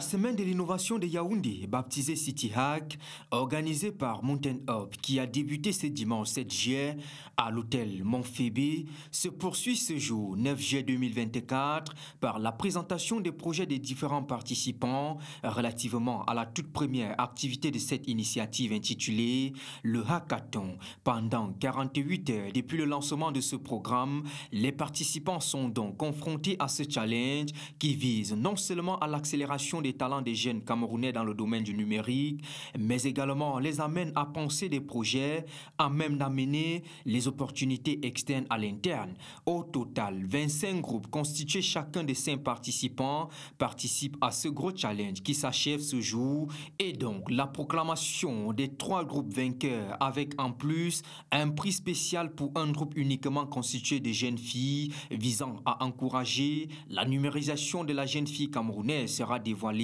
semaine de l'innovation de Yaoundé, baptisée City Hack, organisée par Mountain Up, qui a débuté ce dimanche 7 juillet à l'hôtel Montphébé, se poursuit ce jour 9 juillet 2024 par la présentation des projets des différents participants relativement à la toute première activité de cette initiative intitulée le Hackathon. Pendant 48 heures depuis le lancement de ce programme, les participants sont donc confrontés à ce challenge qui vise non seulement à l'accélération des talents des jeunes Camerounais dans le domaine du numérique, mais également les amène à penser des projets à même d'amener les opportunités externes à l'interne. Au total, 25 groupes constitués chacun des cinq participants participent à ce gros challenge qui s'achève ce jour et donc la proclamation des trois groupes vainqueurs avec en plus un prix spécial pour un groupe uniquement constitué de jeunes filles visant à encourager la numérisation de la jeune fille camerounaise sera dévoilée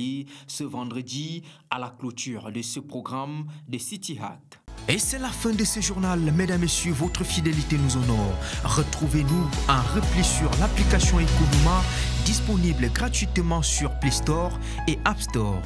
ce vendredi à la clôture de ce programme de City Hack. Et c'est la fin de ce journal. Mesdames, Messieurs, votre fidélité nous honore. Retrouvez-nous en repli sur l'application Economa disponible gratuitement sur Play Store et App Store.